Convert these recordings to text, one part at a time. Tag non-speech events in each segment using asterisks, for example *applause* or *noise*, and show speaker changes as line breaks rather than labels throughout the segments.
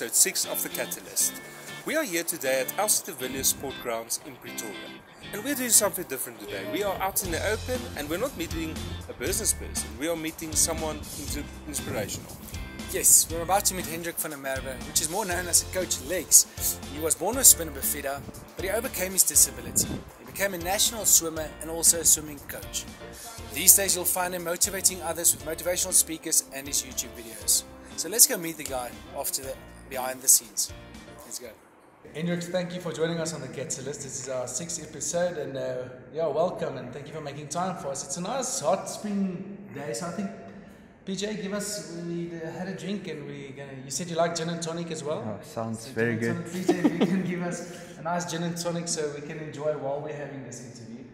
episode 6 of The Catalyst. We are here today at LC de Villiers Sport Grounds in Pretoria. And we're doing something different today. We are out in the open and we're not meeting a business person, we are meeting someone inspirational.
Yes, we're about to meet Hendrik van der Merwe, which is more known as Coach Legs. He was born with spina bifida, but he overcame his disability. He became a national swimmer and also a swimming coach. These days you'll find him motivating others with motivational speakers and his YouTube videos. So let's go meet the guy after the behind the scenes. Let's go. Hendrik, thank you for joining us on the Get List. This is our sixth episode, and uh, yeah, welcome and thank you for making time for us. It's a nice hot spring day, so I think PJ, give us. We had a drink, and we gonna. You said you like gin and tonic as well.
Oh, sounds so very good.
Tonic, PJ, if you can give us a nice gin and tonic, so we can enjoy while we're having this interview.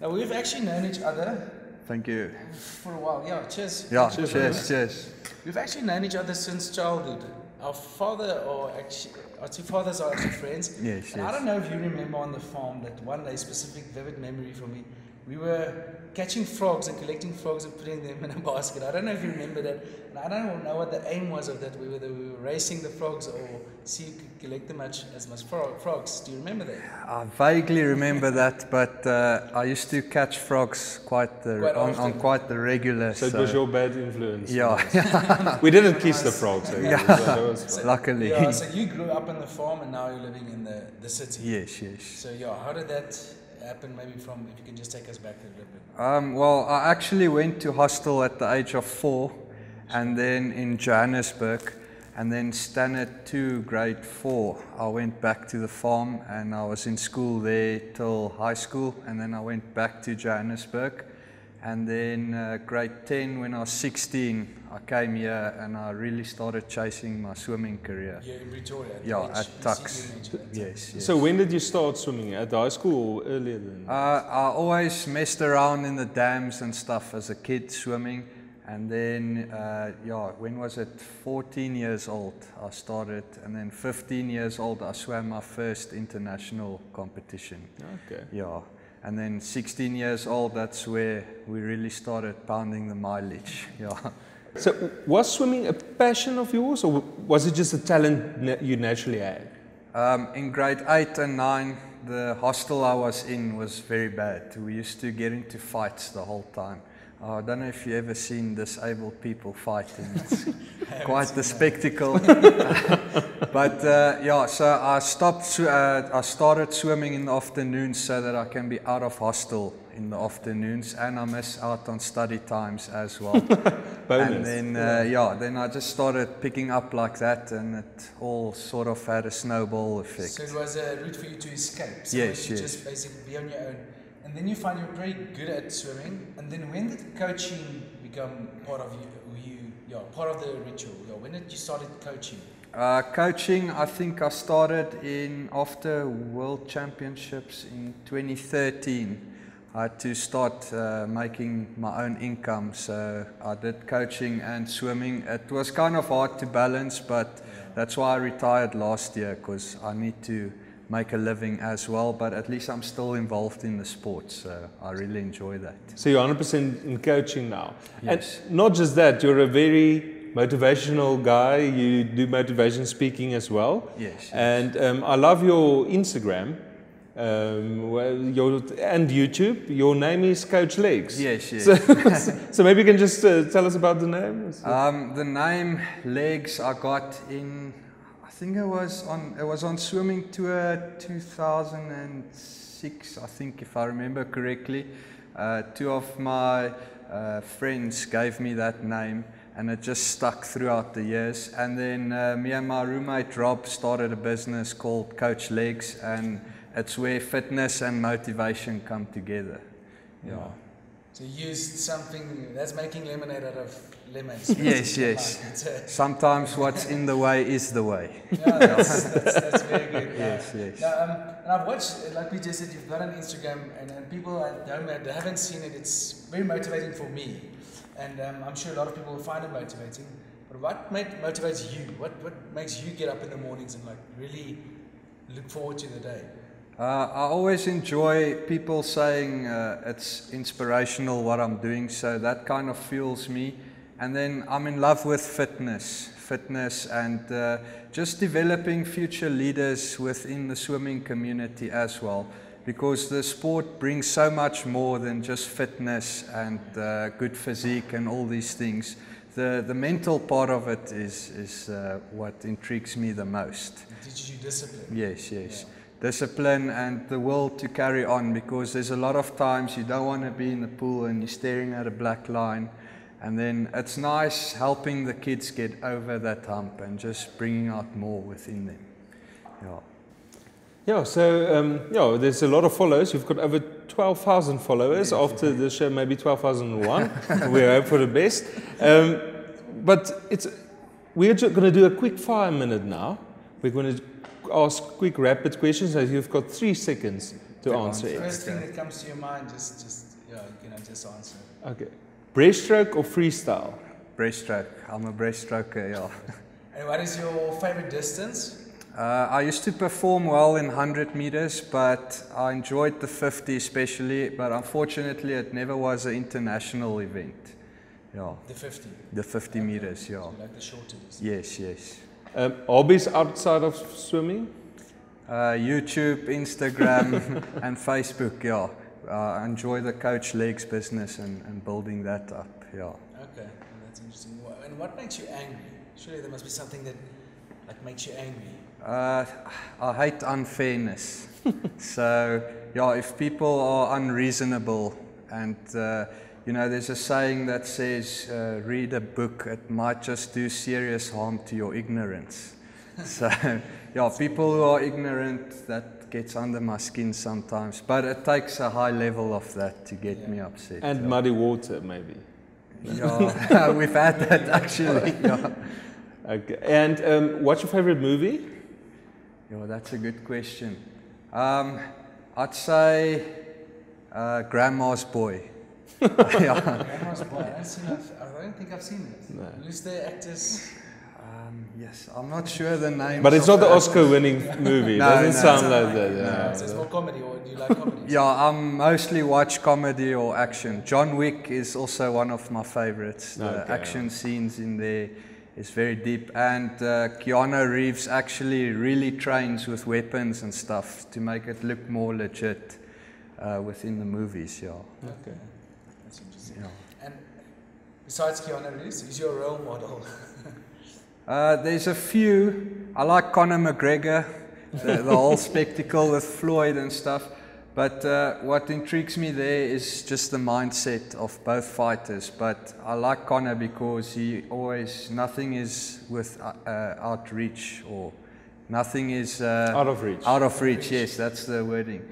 Now we've actually known each other.
Thank you.
For a while, yeah. Cheers.
Yeah, cheers, cheers, cheers.
We've actually known each other since childhood. Our father, or actually, our two fathers are actually friends.
Yes,
and. I don't know if you remember on the farm that one day, specific vivid memory for me we were catching frogs and collecting frogs and putting them in a *laughs* basket. I don't know if you remember that. And I don't know what the aim was of that. We whether we were racing the frogs or see you could collect them much as much frogs. Do you remember that?
I vaguely remember *laughs* that, but uh, I used to catch frogs quite, the,
quite
on, on, quite the regular.
So, so, it was your bad influence.
Yeah. *laughs*
we didn't kiss the frogs.
yeah. So, Luckily.
Yeah. So you grew up on the farm and now you're living in the, the city.
Yes. Yes.
So yeah, how did that? Happen maybe from, if you can just take us back a little bit?
Um, well, I actually went to hostel at the age of four and then in Johannesburg and then standard two, grade four, I went back to the farm and I was in school there till high school and then I went back to Johannesburg and then uh, grade 10 when I was 16 I came here and I really started chasing my swimming career.
Yeah, in Pretoria. At
yeah, at Tuks. Yes, yes,
So when did you start swimming? At high school or earlier than?
Uh, I always messed around in the dams and stuff as a kid swimming. And then, uh, yeah, when was it? 14 years old, I started. And then 15 years old, I swam my first international competition.
Okay.
Yeah. And then 16 years old, that's where we really started pounding the mileage. *laughs* Yeah.
So, was swimming a passion of yours, or was it just a talent you naturally had?
Um, in grade 8 and 9, the hostel I was in was very bad. We used to get into fights the whole time. Uh, I don't know if you ever seen disabled people fighting. *laughs* It's quite the spectacle. *laughs* *laughs* but uh, yeah, so I stopped. Uh, I started swimming in the afternoons so that I can be out of hostel in the afternoons, and I miss out on study times as well. and then uh, yeah, then I just started picking up like that, and it all sort of had a snowball effect.
So it was a route for you to escape. So
yes,
you
yes.
Just basically be on your own, and then you find you're pretty good at swimming. And then when did coaching become part of you? You yeah, part of the ritual. Yeah, when did you started coaching?
Uh, coaching, I think I started in after World Championships in 2013. I had to start uh, making my own income, so I did coaching and swimming. It was kind of hard to balance, but yeah. that's why I retired last year because I need to make a living as well. But at least I'm still involved in the sport, so I really enjoy that.
So you're 100% in coaching now,
yes.
and not just that, you're a very motivational guy. You do motivation speaking as well.
Yes. yes.
And um, I love your Instagram um, well, your, and YouTube. Your name is Coach Legs.
Yes, yes.
So, *laughs* so maybe you can just uh, tell us about the name.
Um, the name Legs I got in, think it was on it was on swimming tour 2006. I think if I remember correctly, uh, two of my uh, friends gave me that name. And it just stuck throughout the years. And then uh, me and my roommate Rob started a business called Coach Legs, and it's where fitness and motivation come together. Yeah.
So used something that's making lemonade out of lemons. *laughs*
yes, yes. Sometimes what's in the way is the way. *laughs*
yeah, that's, that's, that's very good. *laughs*
yes, yes.
Now, um, and I've watched, like we just said, you've got an Instagram, and, and people at home that haven't seen it, it's very motivating for me. And um, I'm sure a lot of people will find it motivating. But what motivates you? What, what makes you get up in the mornings and like really look forward to the day?
Uh, I always enjoy people saying uh, it's inspirational what I'm doing, so that kind of fuels me. And then I'm in love with fitness, fitness, and uh, just developing future leaders within the swimming community as well. Because the sport brings so much more than just fitness and uh, good physique and all these things. The, the mental part of it is, is uh, what intrigues me the most.
It teaches you discipline.
Yes, yes. Discipline and the will to carry on because there's a lot of times you don't want to be in the pool and you're staring at a black line. And then it's nice helping the kids get over that hump and just bringing out more within them. Yeah.
Yeah, so um, yeah, there's a lot of followers. You've got over 12,000 followers after the show, maybe 12,001. *laughs* we hope for the best. Um, but it's, we're just going to do a quick fire minute now. We're going to ask quick rapid questions. As you've got three seconds to,
To
answer
answer.
it.
First thing that comes to your mind, just, just, yeah, you know, just answer.
Okay. Breaststroke or freestyle?
Breaststroke. I'm a breaststroker, yeah. *laughs*
And what is your favorite distance?
Uh, I used to perform well in 100 meters, but I enjoyed the 50 especially. But unfortunately, it never was an international event. Yeah,
The 50.
the 50 meters, yeah.
You like the shorter distance.
Yes, yes.
Um, hobbies outside of swimming?
Uh, YouTube, Instagram, *laughs* and Facebook, yeah. Uh, I enjoy the Coach Legs business and, and building that up, yeah.
Okay, well, that's interesting. And what makes you angry? Surely there must be something that like makes you angry.
Uh, I hate unfairness. *laughs* so, yeah, if people are unreasonable, and uh, you know, there's a saying that says, uh, read a book, it might just do serious harm to your ignorance. *laughs* so, yeah, people who are ignorant, that gets under my skin sometimes, but it takes a high level of that to get me upset.
And
yeah.
muddy water, maybe.
yeah, *laughs* we've had that actually. Yeah.
Okay. And um, what's your favorite movie?
Yeah, that's a good question. Um, I'd say uh, Grandma's Boy. Yeah.
Grandma's Boy. I don't, seen it. I don't think I've seen it.
No.
Who's the actors?
Um, yes, I'm not sure the name.
But it's not the Oscar-winning movie.
No,
doesn't
no.
sound like that.
No,
Yeah.
so it's more comedy, or do you like comedy? *laughs*
Yeah, I mostly watch comedy or action. John Wick is also one of my favorites. The
Okay.
action scenes in there is very deep, and uh, Keanu Reeves actually really trains with weapons and stuff to make it look more legit uh, within the movies. Yeah,
Okay.
Besides Keanu Reeves, who's your role model? *laughs*
Uh, there's a few. I like Conor McGregor, the, the whole *laughs* spectacle with Floyd and stuff. But uh, what intrigues me there is just the mindset of both fighters. But I like Conor because he always, nothing is with uh, uh, outreach or nothing is uh,
Out of reach.
out of reach, yes, that's the wording.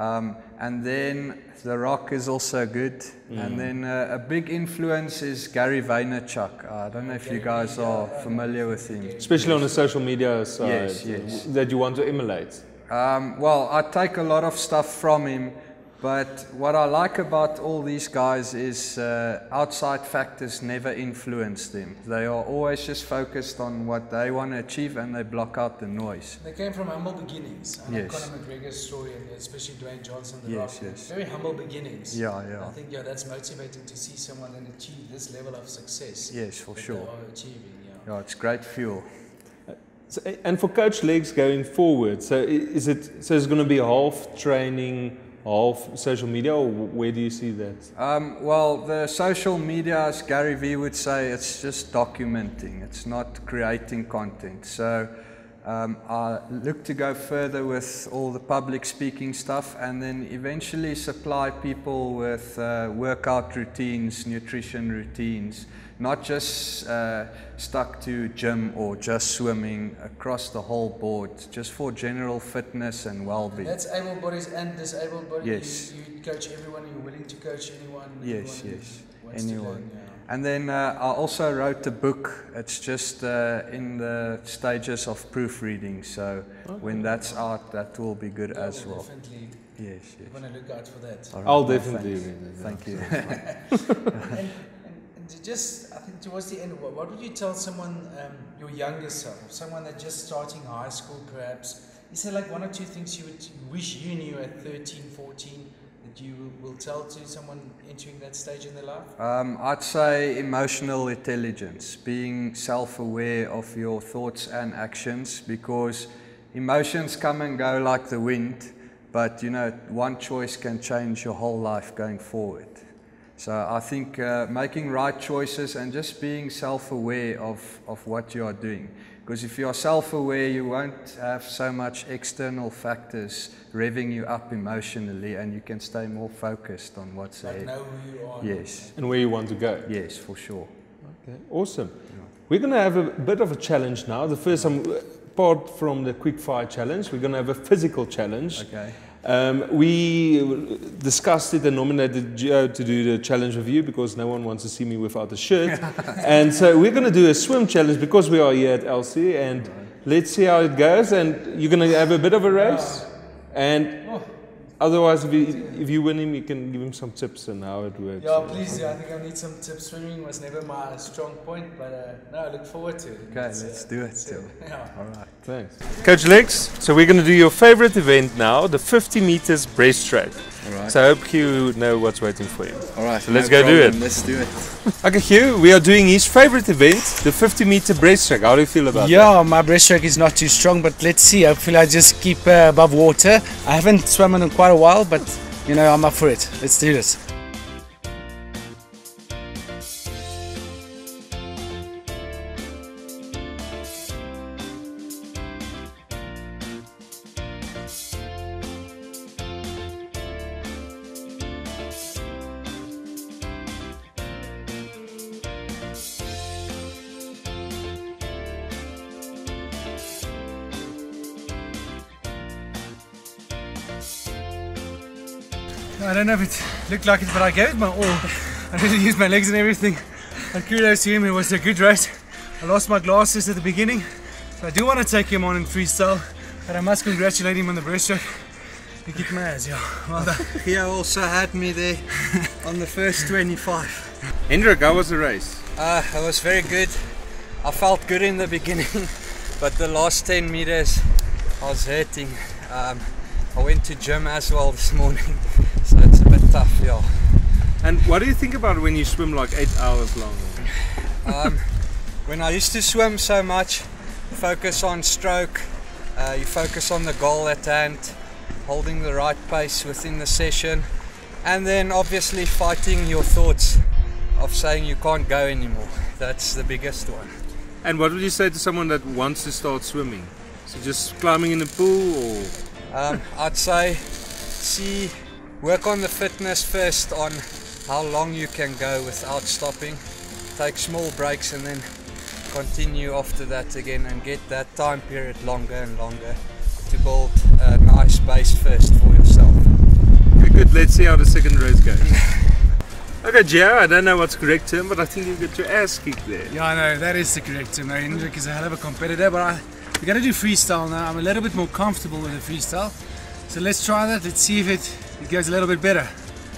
Um, and then The Rock is also good. And then uh, a big influence is Gary Vaynerchuk. I don't know if you guys are familiar with him.
Especially on the social media side.
Yes, yes.
That you want to emulate.
Um, well, I take a lot of stuff from him, but what I like about all these guys is uh, outside factors never influence them. They are always just focused on what they want to achieve and they block out the noise.
They came from humble beginnings. I know
Yes.
Conor McGregor's story, and especially Dwayne Johnson, The
Yes,
Rock.
yes.
Very humble beginnings.
Yeah, yeah.
I think yeah, that's motivating to see someone and achieve this level of success.
Yes, for
that
sure.
They are achieving. Yeah.
Yeah, it's great fuel.
So, and for Coach Legs going forward, so is it so it's going to be a half training, half social media, or where do you see that?
Um, well, the social media, as Gary Vee would say, it's just documenting. It's not creating content. So um, I look to go further with all the public speaking stuff, and then eventually supply people with uh, workout routines, nutrition routines, not just uh, stuck to gym or just swimming across the whole board, just for general fitness and well-being.
That's able bodies and disabled bodies.
Yes.
You, you coach everyone. You're willing to coach anyone.
Yes,
anyone
yes.
to
Anyone.
learn, yeah.
And then uh, I also wrote a book. It's just uh, in the stages of proofreading. So when that's out, that will be good
Yeah,
as
we'll
well.
Definitely
Yes, yes.
want to look out for that.
All right,
I'll
well,
definitely
Thank,
read
thank you. *laughs*
and, and, and just, I think towards the end, what, what would you tell someone, um, your younger self, someone that's just starting high school perhaps? Is there like one or two things you would wish you knew at 13, 14 that you will, will tell to someone entering that stage in their life?
Um, I'd say emotional intelligence, being self aware of your thoughts and actions because emotions come and go like the wind, but you know, one choice can change your whole life going forward. So I think uh, making right choices and just being self aware of, of what you are doing. Because if you are self aware, you won't have so much external factors revving you up emotionally and you can stay more focused on what's
Like
ahead.
know who you are.
Yes,
And where you want to go.
yes, for sure.
Okay, awesome. We're going to have a bit of a challenge now. The first, um, apart from the quick fire challenge, we're going to have a physical challenge.
Okay.
Um, we discussed it and nominated Joe to do the challenge with you because no one wants to see me without a shirt. *laughs* and so we're going to do a swim challenge because we are here at LC and let's see how it goes. And you're going to have a bit of a race. And otherwise, if you, if you win him, you can give him some tips on how it works.
Yeah, please. Yeah, I think I need some tips. Swimming was never my strong point, but uh, no, I look forward to it.
Okay,
It's,
let's
uh,
do it.
it's, uh, *laughs* yeah.
All right.
Thanks. Coach Legs, so we're going to do your favorite event now, the 50 meters breaststroke.
All right.
So I hope you know what's waiting for you.
All right.
So let's go do it.
Let's do it.
Okay, Hugh, we are doing his favorite event, the 50 meter breaststroke. How do you feel about that?
Yeah, my breaststroke is not too strong, but let's see. Hopefully, I just keep uh, above water. I haven't swum in quite a while, but you know, I'm up for it. Let's do this. I don't know if it looked like it, but I gave it my all. I really used my legs and everything. And kudos to him, it was a good race. I lost my glasses at the beginning, so I do want to take him on in freestyle. But I must congratulate him on the breaststroke. He kicked my ass, yeah. Well done. *laughs*
He also had me there on the first 25.
Hendrik, how was the race?
Uh, it was very good. I felt good in the beginning, *laughs* but the last 10 meters I was hurting. Um, I went to gym as well this morning, so it's a bit tough, yeah.
And what do you think about when you swim like eight hours long?
Um, when I used to swim so much, focus on stroke, uh, you focus on the goal at hand, holding the right pace within the session, and then obviously fighting your thoughts of saying you can't go anymore. That's the biggest one.
And what would you say to someone that wants to start swimming? So just climbing in the pool or
Um, I'd say see work on the fitness first on how long you can go without stopping. Take small breaks and then continue after that again and get that time period longer and longer to build a nice base first for yourself.
Okay, good. Let's see how the second race goes. *laughs* okay, Geo, I don't know what's correct term, but I think you got your ass kicked there.
Yeah, I know, that is the correct term. No, Hendrik is a hell of a competitor, but I, we're going to do freestyle now. I'm a little bit more comfortable with the freestyle. So let's try that. Let's see if it, it goes a little bit better.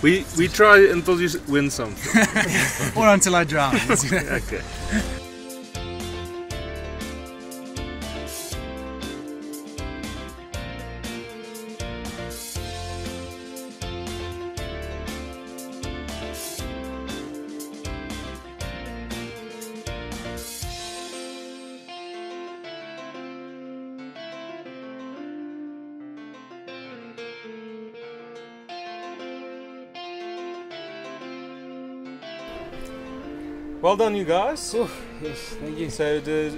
We we try until you win something. *laughs*
or until I drown. Let's do that.
okay. Well done, you guys.
yes, thank you.
So the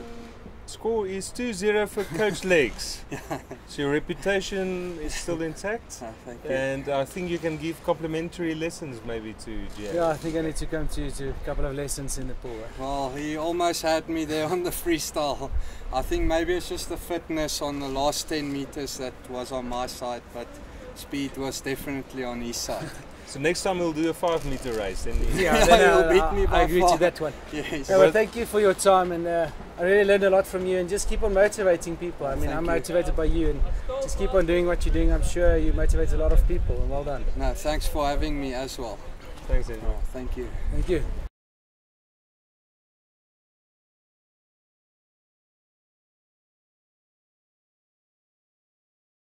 score is 2-0 for Coach *laughs* Legs. *laughs* So your reputation is still intact, *laughs*
thank
and I think you can give complimentary lessons maybe to Geo.
Yeah, I think I need to come to, you to a couple of lessons in the pool. eh?
Well, he almost had me there on the freestyle. I think maybe it's just the fitness on the last 10 meters that was on my side, but speed was definitely on his side. *laughs*
So next time we'll do a five meter race. Then you-
Yeah, *laughs*
then, *laughs*
then,
uh, beat me
I agree
far.
to that one.
yes.
Yeah, well,
Well-
thank you for your time, and uh, I really learned a lot from you. And just keep on motivating people. I mean,
Thank
I'm
you.
motivated by you, and just keep on doing what you're doing. I'm sure you motivate a lot of people, and well done.
No, thanks for having me as well.
Thanks, Andrew.
Thank you.
Thank you.